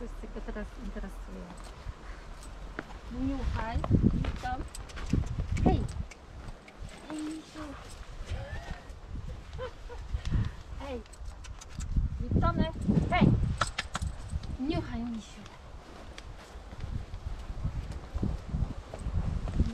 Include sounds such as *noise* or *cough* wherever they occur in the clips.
Слушайте, как раз интересно. Нюхай, там. 张楠，哎，你又喊用你学，牛！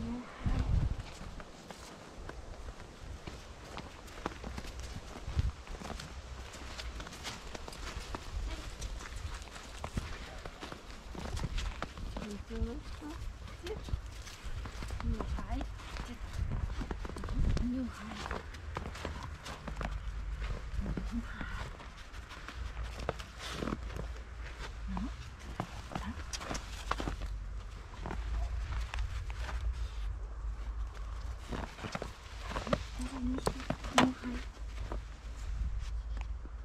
接。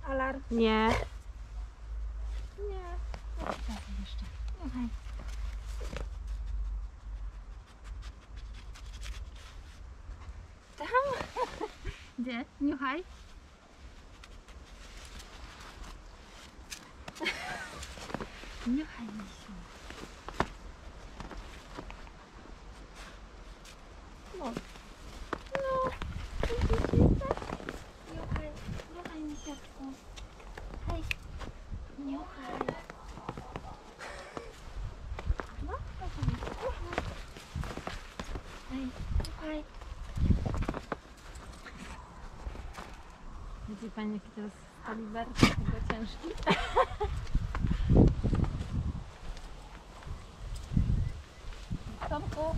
Alarm. Nie. Nie. Tak, jeszcze. Niuchaj. Tam. Gdzie? Niuchaj, Widzi Pani, jaki to jest kaliber tego ciężki? *laughs* Tomku,